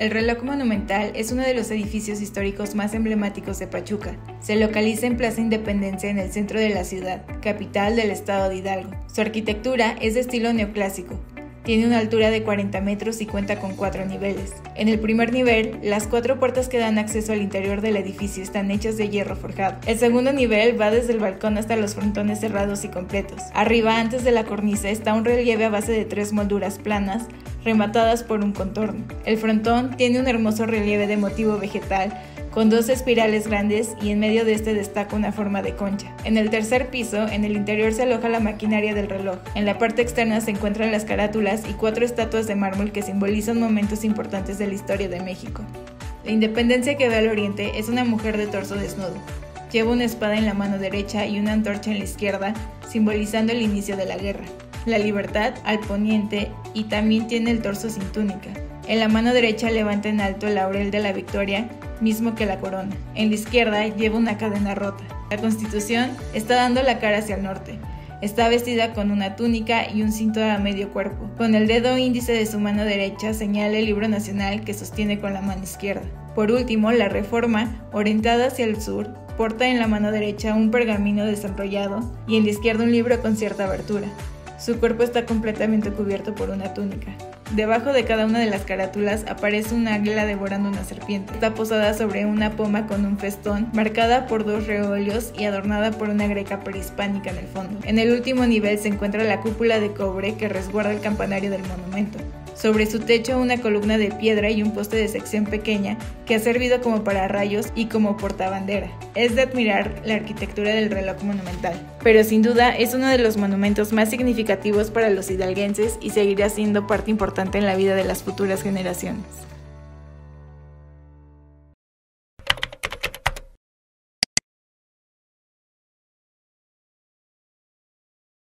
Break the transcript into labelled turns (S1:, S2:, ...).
S1: El reloj monumental es uno de los edificios históricos más emblemáticos de Pachuca. Se localiza en Plaza Independencia en el centro de la ciudad, capital del estado de Hidalgo. Su arquitectura es de estilo neoclásico, tiene una altura de 40 metros y cuenta con cuatro niveles. En el primer nivel, las cuatro puertas que dan acceso al interior del edificio están hechas de hierro forjado. El segundo nivel va desde el balcón hasta los frontones cerrados y completos. Arriba, antes de la cornisa, está un relieve a base de tres molduras planas, rematadas por un contorno. El frontón tiene un hermoso relieve de motivo vegetal con dos espirales grandes y en medio de este destaca una forma de concha. En el tercer piso, en el interior se aloja la maquinaria del reloj. En la parte externa se encuentran las carátulas y cuatro estatuas de mármol que simbolizan momentos importantes de la historia de México. La independencia que ve al oriente es una mujer de torso desnudo. Lleva una espada en la mano derecha y una antorcha en la izquierda, simbolizando el inicio de la guerra. La libertad al poniente y también tiene el torso sin túnica. En la mano derecha levanta en alto el laurel de la victoria mismo que la corona. En la izquierda lleva una cadena rota. La Constitución está dando la cara hacia el norte. Está vestida con una túnica y un cinto a medio cuerpo. Con el dedo índice de su mano derecha señala el libro nacional que sostiene con la mano izquierda. Por último, la reforma, orientada hacia el sur, porta en la mano derecha un pergamino desenrollado y en la izquierda un libro con cierta abertura. Su cuerpo está completamente cubierto por una túnica. Debajo de cada una de las carátulas aparece un águila devorando una serpiente. Está posada sobre una poma con un festón, marcada por dos reolios y adornada por una greca prehispánica en el fondo. En el último nivel se encuentra la cúpula de cobre que resguarda el campanario del monumento. Sobre su techo una columna de piedra y un poste de sección pequeña que ha servido como pararrayos y como portabandera. Es de admirar la arquitectura del reloj monumental, pero sin duda es uno de los monumentos más significativos para los hidalguenses y seguirá siendo parte importante en la vida de las futuras generaciones.